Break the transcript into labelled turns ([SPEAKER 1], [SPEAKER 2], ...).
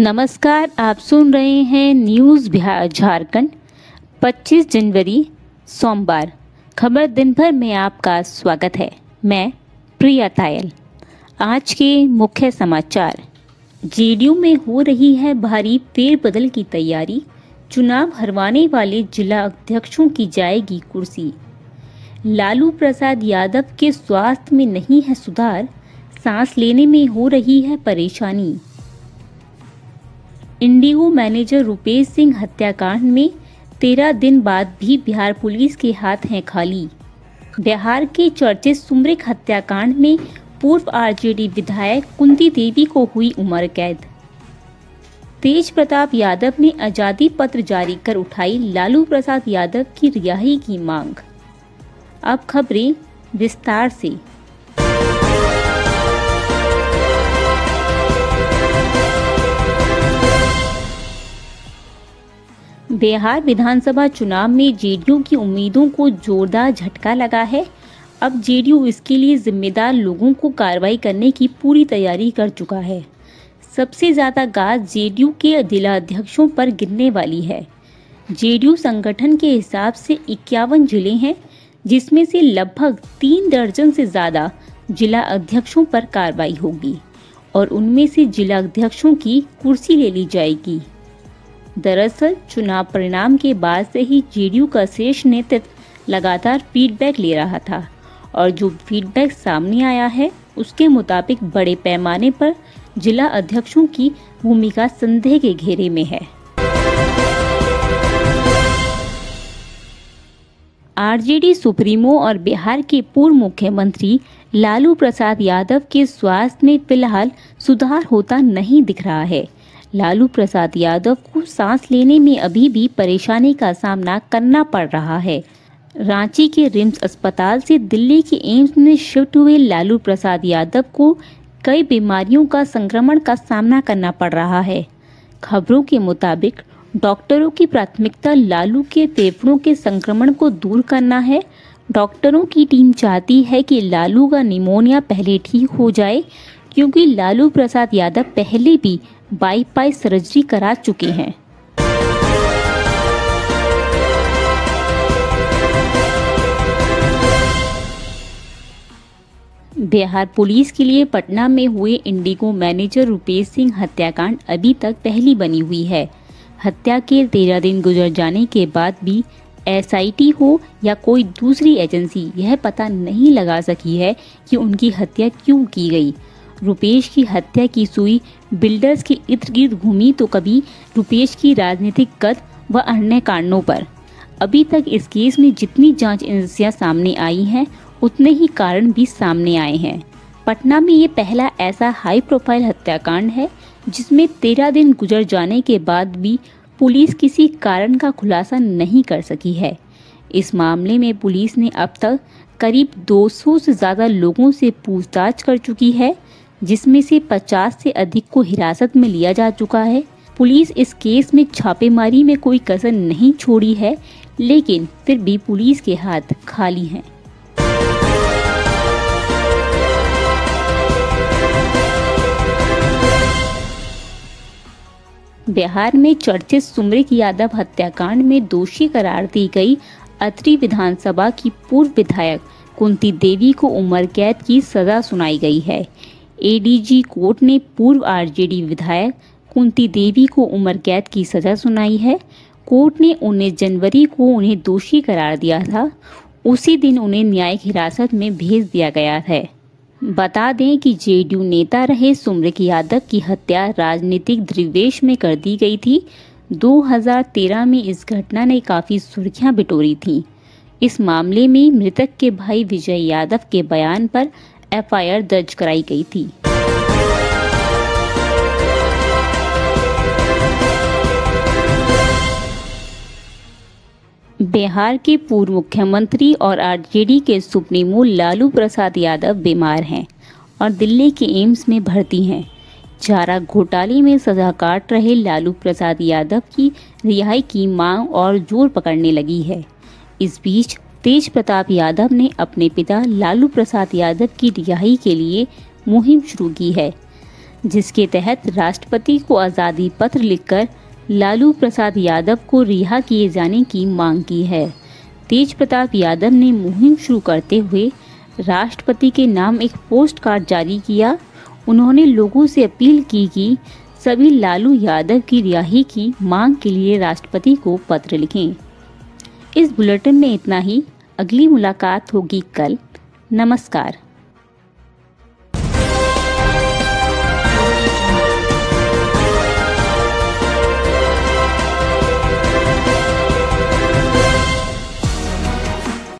[SPEAKER 1] नमस्कार, आप सुन रहे हैं न्यूज़ बिहार झारखंड 25 जनवरी, सोमवार। खबर दिन भर में आपका स्वागत है। मैं प्रिया तायल। आज के मुख्य समाचार। जेडीयू में हो रही है भारी फेरबदल की तैयारी। चुनाव हरवाने वाले जिला अध्यक्षों की जाएगी कुर्सी। लालू प्रसाद यादव के स्वास्थ्य में नहीं है सुधार। सांस लेने में हो रही है परेशानी। इंडिगो मैनेजर रुपेश सिंह हत्याकांड में तेरह दिन बाद भी बिहार पुलिस के हाथ हैं खाली। बिहार के चर्चित सुमरिक हत्याकांड में पूर्व आरजेडी विधायक कुंती देवी को हुई उम्र कैद। तेज प्रताप यादव ने आज़ादी पत्र जारी कर उठाई लालू प्रसाद यादव की रिहाई की मांग। अब खबरें विस्तार से। बिहार विधानसभा चुनाव में जेडीयू की उम्मीदों को जोरदार झटका लगा है। अब जेडीयू इसके लिए जिम्मेदार लोगों को कार्रवाई करने की पूरी तैयारी कर चुका है। सबसे ज़्यादा गाज जेडीयू के जिला अध्यक्षों पर गिरने वाली है। जेडीयू संगठन के हिसाब से इक्यावन ज़िले हैं, जिसमें से लगभग तीन दर्जन से ज़्यादा जिला अध्यक्षों पर कार्रवाई होगी और उनमें से जिला अध्यक्षों की कुर्सी ले ली जाएगी। दरअसल चुनाव परिणाम के बाद से ही जेडीयू का शीर्ष नेतृत्व लगातार फीडबैक ले रहा था। और जो फीडबैक सामने आया है, उसके मुताबिक बड़े पैमाने पर जिला अध्यक्षों की भूमिका संदेह के घेरे में है। आरजेडी, सुप्रीमो और बिहार के पूर्व मुख्यमंत्री लालू प्रसाद यादव के स्वास्थ्य में फ़िलहाल सुधार होता नहीं दिख रहा है। लालू प्रसाद यादव को सांस लेने में अभी भी परेशानी का सामना करना पड़ रहा है। रांची के रिम्स अस्पताल से दिल्ली के एम्स में शिफ्ट हुए लालू प्रसाद यादव को कई बीमारियों का संक्रमण का सामना करना पड़ रहा है। खबरों के मुताबिक, डॉक्टरों की प्राथमिकता लालू के फेफड़ों के संक्रमण को दूर करना है। डॉक्टरों की टीम चाहती है कि लालू का निमोनिया पहले ठीक हो जाए क्योंकि लालू प्रसाद यादव पहले भी बाईपास सर्जरी करा चुके हैं। बिहार पुलिस के लिए पटना में हुए इंडिगो मैनेजर रुपेश सिंह हत्याकांड अभी तक पहली बनी हुई है। हत्या के तेरह दिन गुजर जाने के बाद भी एसआईटी हो या कोई दूसरी एजेंसी, यह पता नहीं लगा सकी है कि उनकी हत्या क्यों की गई। रुपेश की हत्या की सुई, बिल्डर्स के इर्द गिर्द घूमी तो कभी रुपेश की राजनीतिक कद व अन्य कारणों पर। अभी तक इस केस में जितनी जाँच एजेंसियाँ सामने आई हैं, उतने ही कारण भी सामने आए हैं। पटना में ये पहला ऐसा हाई प्रोफ़ाइल हत्याकांड है, जिसमें तेरह दिन गुजर जाने के बाद भी पुलिस किसी कारण का खुलासा नहीं कर सकी है। इस मामले में पुलिस ने अब तक करीब 200 से ज़्यादा लोगों से पूछताछ कर चुकी है जिसमें से 50 से अधिक को हिरासत में लिया जा चुका है। पुलिस इस केस में छापेमारी में कोई कसर नहीं छोड़ी है, लेकिन फिर भी पुलिस के हाथ खाली हैं। बिहार में चर्चित सुमरिक यादव हत्याकांड में दोषी करार दी गई अत्रि विधानसभा की पूर्व विधायक कुंती देवी को उम्र कैद की सजा सुनाई गई है। एडीजी कोर्ट ने पूर्व आरजेडी विधायक कुंती देवी को उम्र कैद की सजा सुनाई है। कोर्ट ने 19 जनवरी को उन्हें दोषी करार दिया था। उसी दिन उन्हें न्यायिक हिरासत में भेज दिया गया है। बता दें कि जेडीयू नेता रहे सुमरिक यादव की हत्या राजनीतिक द्रिवेश में कर दी गई थी। 2013 में इस घटना ने काफ़ी सुर्खियाँ बिटोरी थी। इस मामले में मृतक के भाई विजय यादव के बयान पर एफआईआर दर्ज कराई गई थी। बिहार के पूर्व मुख्यमंत्री और आरजेडी के सुप्रीमो लालू प्रसाद यादव बीमार हैं और दिल्ली के एम्स में भर्ती हैं। चारा घोटाले में सजा काट रहे लालू प्रसाद यादव की रिहाई की मांग और ज़ोर पकड़ने लगी है। इस बीच तेज प्रताप यादव ने अपने पिता लालू प्रसाद यादव की रिहाई के लिए मुहिम शुरू की है, जिसके तहत राष्ट्रपति को आज़ादी पत्र लिखकर लालू प्रसाद यादव को रिहा किए जाने की मांग की है। तेज प्रताप यादव ने मुहिम शुरू करते हुए राष्ट्रपति के नाम एक पोस्ट कार्ड जारी किया। उन्होंने लोगों से अपील की कि सभी लालू यादव की रिहाई की मांग के लिए राष्ट्रपति को पत्र लिखें। इस बुलेटिन में इतना ही। अगली मुलाकात होगी कल। नमस्कार।